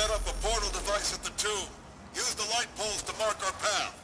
set up a portal device at the tomb. Use the light poles to mark our path.